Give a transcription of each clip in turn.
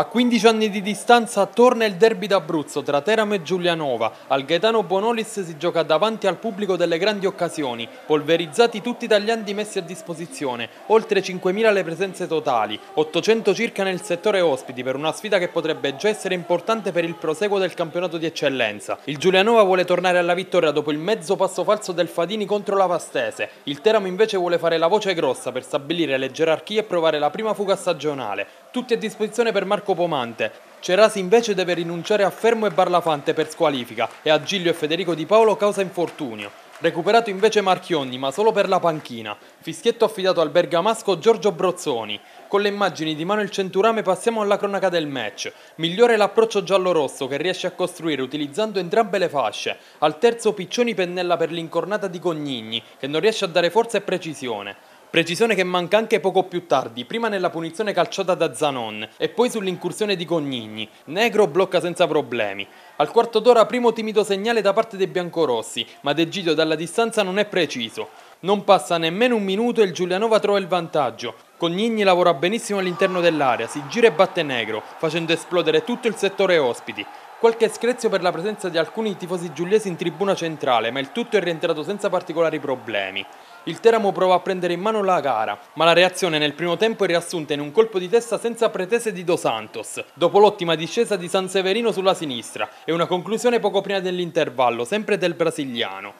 A 15 anni di distanza torna il derby d'Abruzzo tra Teramo e Giulianova. Al Gaetano Bonolis si gioca davanti al pubblico delle grandi occasioni, polverizzati tutti i tagliandi messi a disposizione, oltre 5.000 le presenze totali, 800 circa nel settore ospiti per una sfida che potrebbe già essere importante per il proseguo del campionato di eccellenza. Il Giulianova vuole tornare alla vittoria dopo il mezzo passo falso del Fadini contro la Vastese. Il Teramo invece vuole fare la voce grossa per stabilire le gerarchie e provare la prima fuga stagionale. Tutti a disposizione per Marco Pomante. Cerasi invece deve rinunciare a Fermo e Barlafante per squalifica e a Giglio e Federico Di Paolo causa infortunio. Recuperato invece Marchionni, ma solo per la panchina. Fischietto affidato al bergamasco Giorgio Brozzoni. Con le immagini di Manuel Centurame passiamo alla cronaca del match. Migliore l'approccio giallo-rosso che riesce a costruire utilizzando entrambe le fasce. Al terzo Piccioni pennella per l'incornata di Cognigni, che non riesce a dare forza e precisione. Precisione che manca anche poco più tardi, prima nella punizione calciata da Zanon e poi sull'incursione di Cognigni. Negro blocca senza problemi. Al quarto d'ora primo timido segnale da parte dei biancorossi, ma De Gidio dalla distanza non è preciso. Non passa nemmeno un minuto e il Giulianova trova il vantaggio. Cognigni lavora benissimo all'interno dell'area, si gira e batte Negro, facendo esplodere tutto il settore ospiti. Qualche screzio per la presenza di alcuni tifosi giuliesi in tribuna centrale, ma il tutto è rientrato senza particolari problemi. Il Teramo prova a prendere in mano la gara, ma la reazione nel primo tempo è riassunta in un colpo di testa senza pretese di Dos Santos, dopo l'ottima discesa di San Severino sulla sinistra e una conclusione poco prima dell'intervallo, sempre del brasiliano.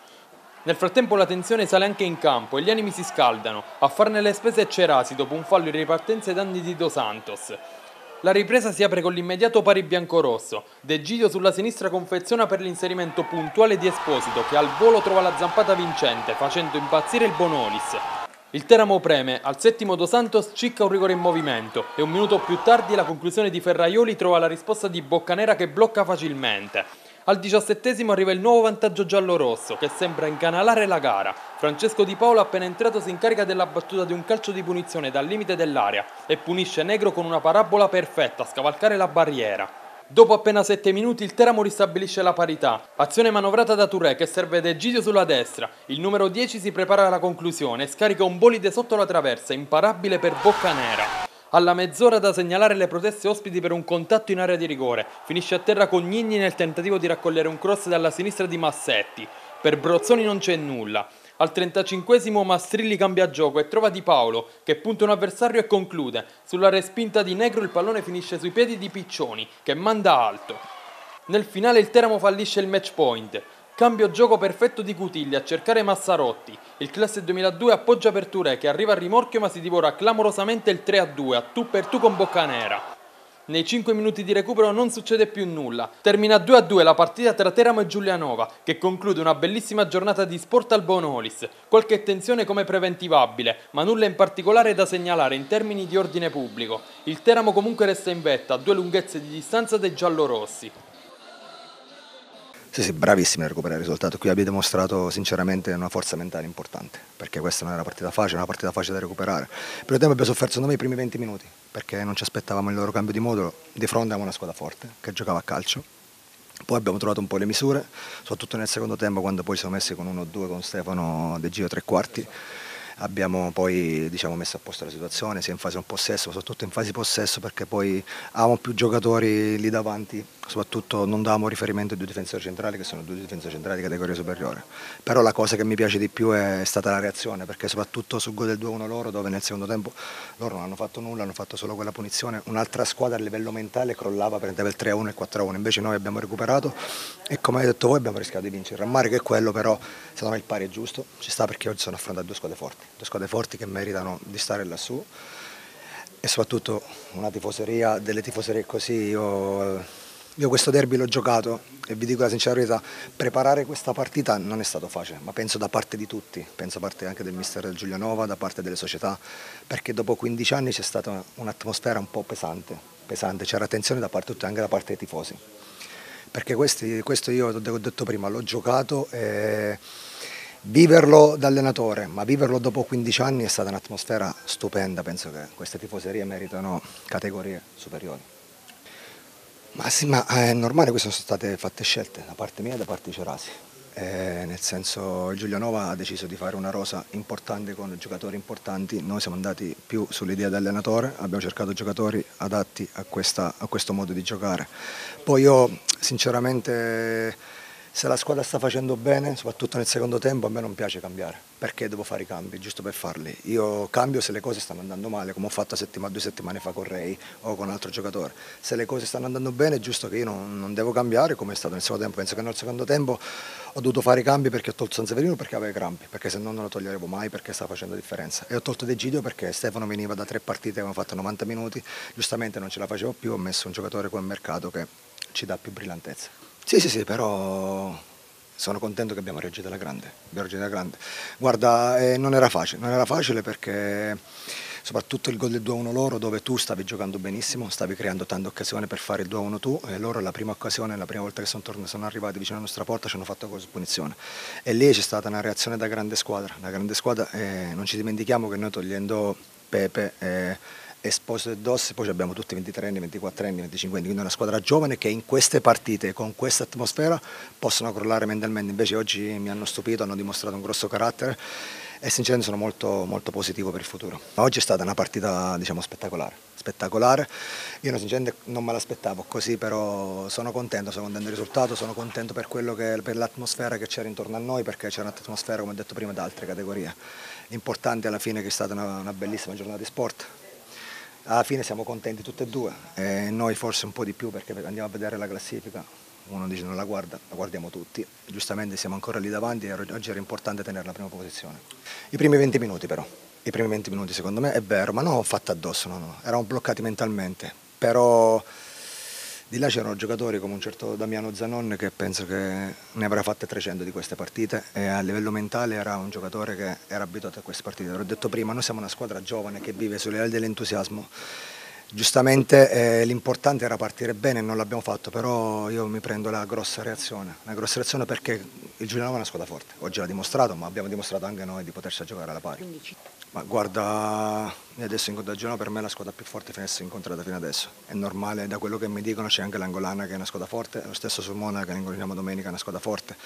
Nel frattempo la tensione sale anche in campo e gli animi si scaldano, a farne le spese Cerasi dopo un fallo in ripartenza ai danni di Dos Santos. La ripresa si apre con l'immediato pari biancorosso. De Giglio sulla sinistra confeziona per l'inserimento puntuale di Esposito che al volo trova la zampata vincente facendo impazzire il Bonolis. Il Teramo preme, al settimo Dos Santos cicca un rigore in movimento e un minuto più tardi la conclusione di Ferraioli trova la risposta di Boccanera che blocca facilmente. Al diciassettesimo arriva il nuovo vantaggio giallo-rosso che sembra incanalare la gara. Francesco Di Paolo appena entrato si incarica della battuta di un calcio di punizione dal limite dell'area e punisce Negro con una parabola perfetta a scavalcare la barriera. Dopo appena 7 minuti il Teramo ristabilisce la parità. Azione manovrata da Touré che serve De Gidio sulla destra. Il numero 10 si prepara alla conclusione e scarica un bolide sotto la traversa, imparabile per Boccanera. Alla mezz'ora da segnalare le proteste ospiti per un contatto in area di rigore. Finisce a terra con Gnigni nel tentativo di raccogliere un cross dalla sinistra di Massetti. Per Brozzoni non c'è nulla. Al 35esimo Mastrilli cambia gioco e trova Di Paolo, che punta un avversario e conclude. Sulla respinta di Negro il pallone finisce sui piedi di Piccioni, che manda alto. Nel finale il Teramo fallisce il match point. Cambio gioco perfetto di Cutiglia a cercare Massarotti. Il classe 2002 appoggia per Touré che arriva a rimorchio ma si divora clamorosamente il 3-2 a tu per tu con Boccanera. Nei 5 minuti di recupero non succede più nulla. Termina 2-2 la partita tra Teramo e Giulianova, che conclude una bellissima giornata di sport al Bonolis. Qualche tensione come preventivabile, ma nulla in particolare da segnalare in termini di ordine pubblico. Il Teramo comunque resta in vetta a due lunghezze di distanza dei giallorossi. Sì, sì, bravissimi a recuperare il risultato. Qui abbiamo dimostrato sinceramente una forza mentale importante, perché questa non era una partita facile, una partita facile da recuperare. Per il tempo abbiamo sofferto secondo me i primi 20 minuti, perché non ci aspettavamo il loro cambio di modulo. Di fronte a una squadra forte che giocava a calcio. Poi abbiamo trovato un po' le misure, soprattutto nel secondo tempo, quando poi siamo messi con uno o due con Stefano De Giro tre quarti abbiamo poi diciamo, messo a posto la situazione sia in fase un possesso, soprattutto in fase possesso perché poi avevamo più giocatori lì davanti, soprattutto non davamo riferimento ai due difensori centrali che sono due difensori centrali di categoria superiore. Però la cosa che mi piace di più è stata la reazione perché soprattutto sul gol del 2-1 loro dove nel secondo tempo loro non hanno fatto nulla, hanno fatto solo quella punizione, un'altra squadra a livello mentale crollava, prendeva il 3-1 e il 4-1, invece noi abbiamo recuperato e come hai detto voi abbiamo rischiato di vincere. Il rammarico è quello però secondo me il pari è giusto, ci sta perché oggi sono affrontate due squadre forti due squadre forti che meritano di stare lassù e soprattutto una tifoseria, delle tifoserie così, io, io questo derby l'ho giocato e vi dico la sincera verità, preparare questa partita non è stato facile, ma penso da parte di tutti, penso da parte anche del mister Giulianova, da parte delle società, perché dopo 15 anni c'è stata un'atmosfera un po' pesante, pesante, c'era attenzione da parte di tutti, anche da parte dei tifosi. Perché questi, questo io ho detto prima, l'ho giocato e Viverlo da allenatore, ma viverlo dopo 15 anni è stata un'atmosfera stupenda, penso che queste tifoserie meritano categorie superiori. Ma sì, ma è normale, queste sono state fatte scelte da parte mia e da parte di Cerasi. eh, nel senso Giulianova ha deciso di fare una rosa importante con giocatori importanti, noi siamo andati più sull'idea dell'allenatore, abbiamo cercato giocatori adatti a, questa, a questo modo di giocare. Poi io sinceramente se la squadra sta facendo bene, soprattutto nel secondo tempo, a me non piace cambiare, perché devo fare i cambi, giusto per farli. Io cambio se le cose stanno andando male, come ho fatto settima, due settimane fa con Rei o con un altro giocatore. Se le cose stanno andando bene è giusto che io non, non devo cambiare, come è stato nel secondo tempo. Penso che nel secondo tempo ho dovuto fare i cambi perché ho tolto Sanseverino perché aveva i crampi, perché se no non lo toglieremo mai perché sta facendo differenza. E ho tolto De Gidio perché Stefano veniva da tre partite, avevamo fatto 90 minuti, giustamente non ce la facevo più, ho messo un giocatore come mercato che ci dà più brillantezza. Sì, sì, sì, però sono contento che abbiamo reagito alla grande. Reagito alla grande. Guarda, eh, non era facile, non era facile perché soprattutto il gol del 2-1 loro dove tu stavi giocando benissimo, stavi creando tante occasioni per fare il 2-1 tu e loro la prima occasione, la prima volta che sono, tornati, sono arrivati vicino alla nostra porta ci hanno fatto cosa punizione e lì c'è stata una reazione da grande squadra, una grande squadra e non ci dimentichiamo che noi togliendo Pepe eh, Esposo e Dossi, poi abbiamo tutti 23 anni, 24 anni, 25 anni, quindi una squadra giovane che in queste partite, con questa atmosfera, possono crollare mentalmente. Invece oggi mi hanno stupito, hanno dimostrato un grosso carattere e sinceramente sono molto, molto positivo per il futuro. Oggi è stata una partita diciamo, spettacolare, spettacolare. Io sinceramente non me l'aspettavo così, però sono contento, sono contento del risultato, sono contento per, per l'atmosfera che c'era intorno a noi, perché c'era un'atmosfera, come ho detto prima, da altre categorie. L'importante alla fine è che è stata una, una bellissima giornata di sport, alla fine siamo contenti tutti e due, e noi forse un po' di più perché andiamo a vedere la classifica, uno dice non la guarda, la guardiamo tutti, giustamente siamo ancora lì davanti e oggi era importante tenere la prima posizione. I primi 20 minuti però, i primi 20 minuti secondo me è vero, ma non ho fatto addosso, no, no. eravamo bloccati mentalmente, però di là c'erano giocatori come un certo Damiano Zanon che penso che ne avrà fatte 300 di queste partite e a livello mentale era un giocatore che era abituato a queste partite. L'ho detto prima, noi siamo una squadra giovane che vive sulle ali dell'entusiasmo. Giustamente eh, l'importante era partire bene e non l'abbiamo fatto, però io mi prendo la grossa reazione, la grossa reazione perché il Giuliano è una squadra forte, oggi l'ha dimostrato, ma abbiamo dimostrato anche noi di poterci giocare alla pari. Ma guarda, adesso incontro Genoa per me è la squadra più forte si è incontrata fino adesso. È normale, da quello che mi dicono c'è anche l'Angolana che è una squadra forte, lo stesso Sulmona che incontriamo domenica è una squadra forte.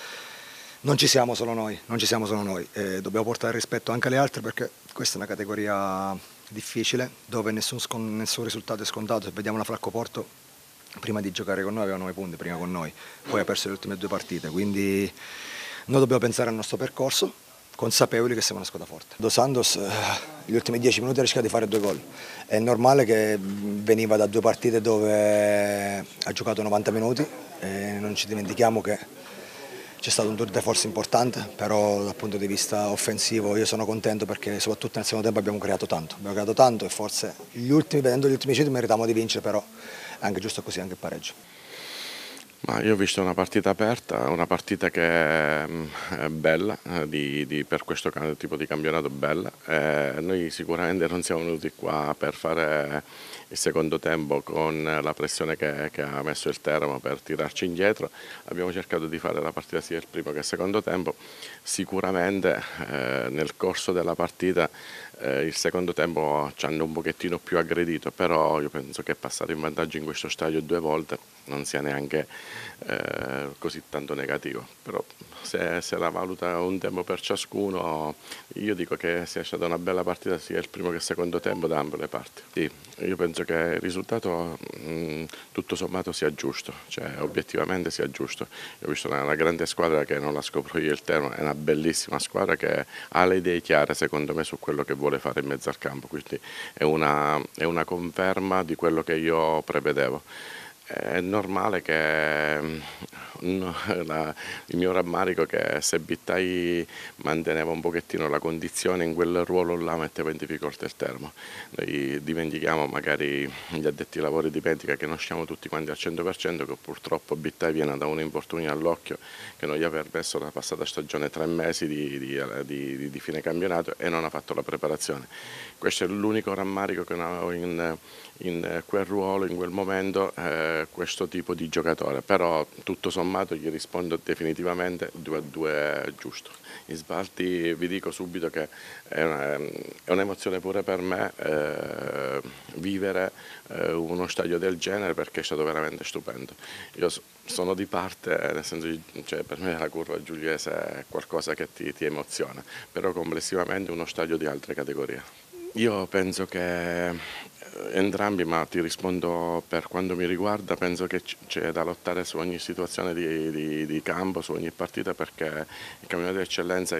Non ci siamo solo noi, non ci siamo solo noi, e dobbiamo portare rispetto anche alle altre perché questa è una categoria difficile dove nessun, nessun risultato è scontato. Se vediamo la Francoporto, prima di giocare con noi aveva 9 punti, prima con noi, poi ha perso le ultime due partite, quindi noi dobbiamo pensare al nostro percorso consapevoli che siamo una squadra forte. Dos Santos eh, gli ultimi dieci minuti ha rischiato di fare due gol. È normale che veniva da due partite dove ha giocato 90 minuti e non ci dimentichiamo che c'è stato un tour de force importante, però dal punto di vista offensivo io sono contento perché soprattutto nel secondo tempo abbiamo creato tanto, abbiamo creato tanto e forse gli ultimi, vedendo gli ultimi citi meritavamo di vincere, però è anche giusto così, anche il pareggio. Ma io ho visto una partita aperta, una partita che mm, è bella, eh, di, di, per questo tipo di campionato bella. Eh, noi sicuramente non siamo venuti qua per fare il secondo tempo con la pressione che, che, ha messo il Teramo per tirarci indietro. Abbiamo cercato di fare la partita sia il primo che il secondo tempo. Sicuramente eh, nel corso della partita eh, il secondo tempo ci hanno un pochettino più aggredito, però io penso che passare in vantaggio in questo stadio due volte non sia neanche eh, così tanto negativo. Però se, se, la valuta un tempo per ciascuno, io dico che sia stata una bella partita sia il primo che il secondo tempo da ambe le parti. Sì, io penso che il risultato mh, tutto sommato sia giusto, cioè obiettivamente sia giusto. Io ho visto una, una grande squadra che non la scopro io il Termo, è una bellissima squadra che ha le idee chiare secondo me su quello che vuole fare in mezzo al campo, quindi è una, è una conferma di quello che io prevedevo. È normale che mm, la, il mio rammarico è che se Bittai manteneva un pochettino la condizione in quel ruolo là metteva in difficoltà il termo. Noi dimentichiamo, magari gli addetti ai lavori dimentica che non siamo tutti quanti al 100% che purtroppo Bittai viene da un infortunio all'occhio che non gli ha permesso la passata stagione tre mesi di, di, di, di fine campionato e non ha fatto la preparazione. Questo è l'unico rammarico che avevo in in quel ruolo, in quel momento, eh, questo tipo di giocatore, però tutto sommato sommato gli rispondo definitivamente 2 a 2 giusto. In Sbalti vi dico subito che è un'emozione pure per me eh, vivere eh, uno stadio del genere perché è stato veramente stupendo. Io sono di parte, nel senso cioè, per me la curva giuliese è qualcosa che ti, ti emoziona, però complessivamente uno stadio di altre categorie. Io penso che entrambi, ma ti rispondo per quanto mi riguarda, penso che c'è da lottare su ogni situazione di, di, di campo, su ogni partita perché il campionato di eccellenza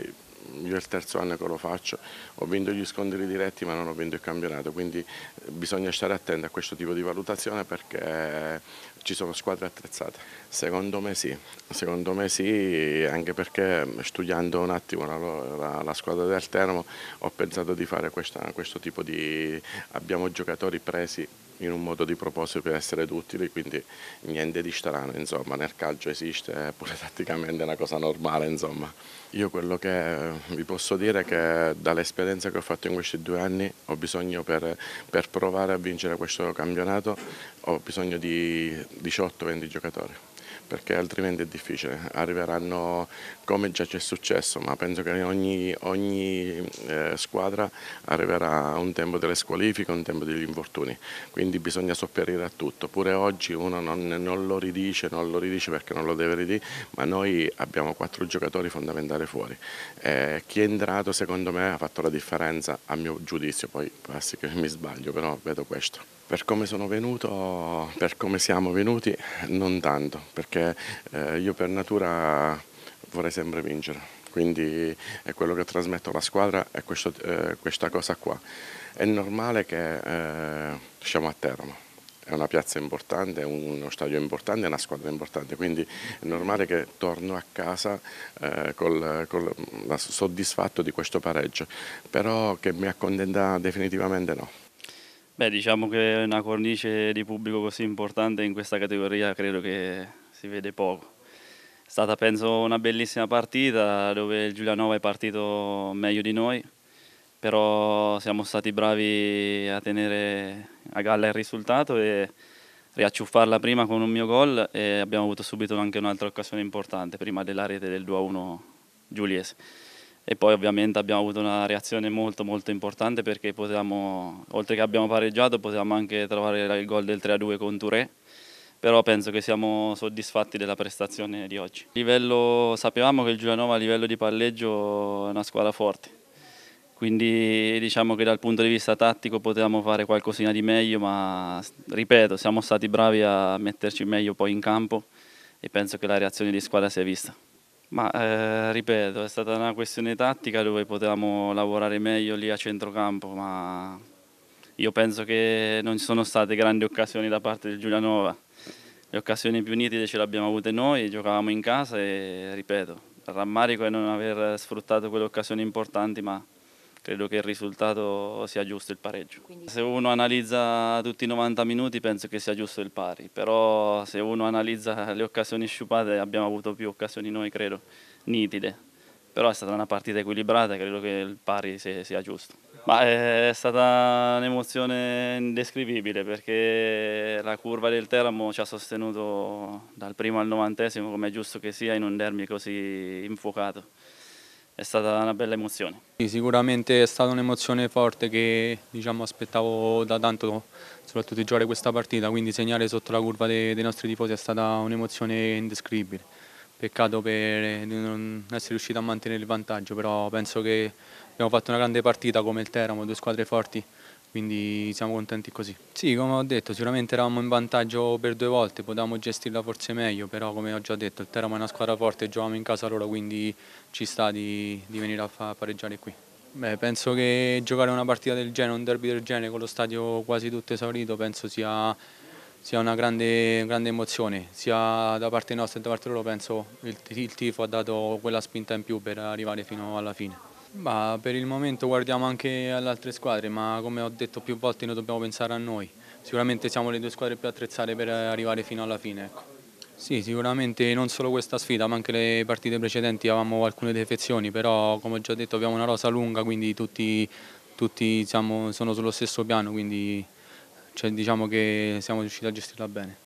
io è il terzo anno che lo faccio, ho vinto gli scontri diretti ma non ho vinto il campionato, quindi bisogna stare attenti a questo tipo di valutazione perché ci sono squadre attrezzate. Secondo me sì, secondo me sì, anche perché studiando un attimo la, la, la squadra del Teramo ho pensato di fare questa, questo tipo di... abbiamo giocatori presi in un modo di proposito per essere utili, quindi niente di strano, insomma, nel calcio esiste, pure tatticamente una cosa normale, insomma. Io quello che vi posso dire è che dall'esperienza che ho fatto in questi due anni ho bisogno per, per provare a vincere questo campionato, ho bisogno di 18-20 giocatori perché altrimenti è difficile. Arriveranno come già c'è successo, ma penso che ogni, ogni eh, squadra arriverà a un tempo delle squalifiche, un tempo degli infortuni, quindi bisogna sopperire a tutto. Pure oggi uno non, non, lo ridice, non lo ridice perché non lo deve ridire, ma noi abbiamo quattro giocatori fondamentali fuori. Eh, chi è entrato secondo me ha fatto la differenza a mio giudizio, poi passi che mi sbaglio, però vedo questo. Per come sono venuto, per come siamo venuti, non tanto, perché eh, io per natura vorrei sempre vincere, quindi è quello che trasmetto alla squadra è questo, eh, questa cosa qua. È normale che eh, siamo a Teramo, è una piazza importante, è uno stadio importante, è una squadra importante, quindi è normale che torno a casa eh, col, col, soddisfatto di questo pareggio, però che mi accontenta definitivamente no. Beh, diciamo che una cornice di pubblico così importante in questa categoria credo che si vede poco. È stata penso una bellissima partita dove il Giulianova è partito meglio di noi, però siamo stati bravi a tenere a galla il risultato e riacciuffarla prima con un mio gol e abbiamo avuto subito anche un'altra occasione importante prima della rete del 2-1 giuliese e poi ovviamente abbiamo avuto una reazione molto molto importante perché potevamo, oltre che abbiamo pareggiato, potevamo anche trovare il gol del 3-2 con Touré, però penso che siamo soddisfatti della prestazione di oggi. Livello, sapevamo che il Giulianova a livello di palleggio è una squadra forte, quindi diciamo che dal punto di vista tattico potevamo fare qualcosina di meglio, ma ripeto, siamo stati bravi a metterci meglio poi in campo e penso che la reazione di squadra si è vista. Ma eh, ripeto, è stata una questione tattica dove potevamo lavorare meglio lì a centrocampo, ma io penso che non ci sono state grandi occasioni da parte del Giulianova. Le occasioni più nitide ce le abbiamo avute noi, giocavamo in casa e ripeto, rammarico è non aver sfruttato quelle occasioni importanti, ma credo che il risultato sia giusto il pareggio. Quindi... Se uno analizza tutti i 90 minuti penso che sia giusto il pari, però se uno analizza le occasioni sciupate abbiamo avuto più occasioni noi credo, nitide, però è stata una partita equilibrata e credo che il pari sia giusto. Ma è stata un'emozione indescrivibile perché la curva del Teramo ci ha sostenuto dal primo al novantesimo come è giusto che sia in un derby così infuocato è stata una bella emozione. Sì, sicuramente è stata un'emozione forte che diciamo, aspettavo da tanto, soprattutto di giocare questa partita, quindi segnare sotto la curva dei, dei nostri tifosi è stata un'emozione indescrivibile. Peccato per non essere riuscito a mantenere il vantaggio, però penso che abbiamo fatto una grande partita come il Teramo, due squadre forti quindi siamo contenti così. Sì, come ho detto, sicuramente eravamo in vantaggio per due volte, potevamo gestirla forse meglio, però come ho già detto il Teramo è una squadra forte, giocavamo in casa loro, quindi ci sta di, di venire a pareggiare qui. Beh, penso che giocare una partita del genere, un derby del genere con lo stadio quasi tutto esaurito, penso sia, sia una grande, grande, emozione, sia da parte nostra che da parte loro, penso il, il tifo ha dato quella spinta in più per arrivare fino alla fine. Bah, per il momento guardiamo anche alle altre squadre, ma come ho detto più volte noi dobbiamo pensare a noi. Sicuramente siamo le due squadre più attrezzate per arrivare fino alla fine. Ecco. Sì, sicuramente non solo questa sfida, ma anche le partite precedenti avevamo alcune defezioni, però come ho già detto abbiamo una rosa lunga, quindi tutti, tutti siamo, sono sullo stesso piano, quindi cioè, diciamo che siamo riusciti a gestirla bene.